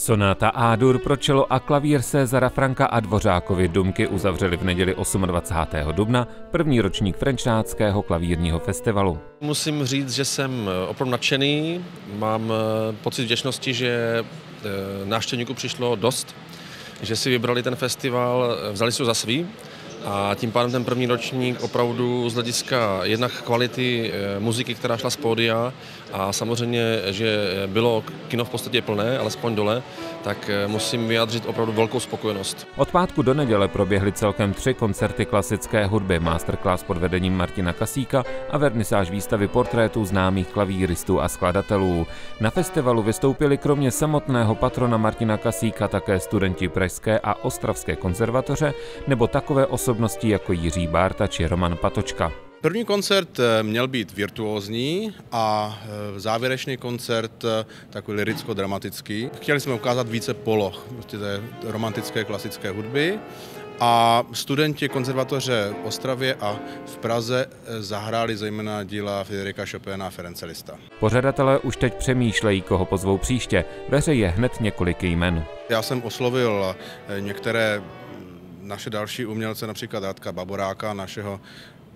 Sonáta A-dur pro čelo a klavír Cezara Franka a Dvořákovi Dumky uzavřeli v neděli 28. dubna první ročník Frenčnáckého klavírního festivalu. Musím říct, že jsem opravdu nadšený, mám eh, pocit vděčnosti, že eh, návštěvníků přišlo dost, že si vybrali ten festival, eh, vzali si ho za svý a tím pádem ten první ročník opravdu z hlediska jednak kvality eh, muziky, která šla z pódia a samozřejmě, že bylo kino v podstatě plné, alespoň dole, tak eh, musím vyjádřit opravdu velkou spokojenost. Od pátku do neděle proběhly celkem tři koncerty klasické hudby, masterclass pod vedením Martina Kasíka a vernisáž výstavy portrétů známých klavíristů a skladatelů. Na festivalu vystoupili kromě samotného patrona Martina Kasíka také studenti Pražské a Ostravské konzervatoře nebo takové osoby, osobností jako Jiří Bárta či Roman Patočka. První koncert eh, měl být virtuózní a eh, závěrečný koncert eh, takový liricko-dramatický. Chtěli jsme ukázat více poloh prostě té romantické klasické hudby a studenti konzervatoře v Ostravě a v Praze zahráli zejména díla Frederika Chopina a Ference Lista. Pořadatelé už teď přemýšlejí, koho pozvou příště. Veře je hned několik jmen. Já jsem oslovil některé naše další umělce, například Radka Baboráka, našeho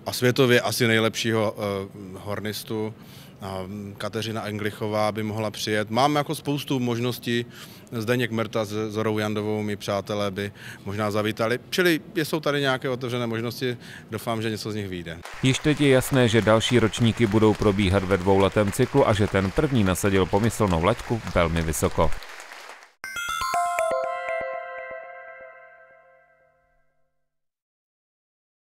a světově asi nejlepšího uh, hornistu, a Kateřina Englichová by mohla přijet. Mám jako spoustu možností. Zdeněk Merta s Zorou Jandovou, mi přátelé by možná zavítali. Čili jsou tady nějaké otevřené možnosti, doufám, že něco z nich vyjde. Již teď je jasné, že další ročníky budou probíhat ve dvouletém cyklu a že ten první nasadil pomyslnou laťku velmi vysoko.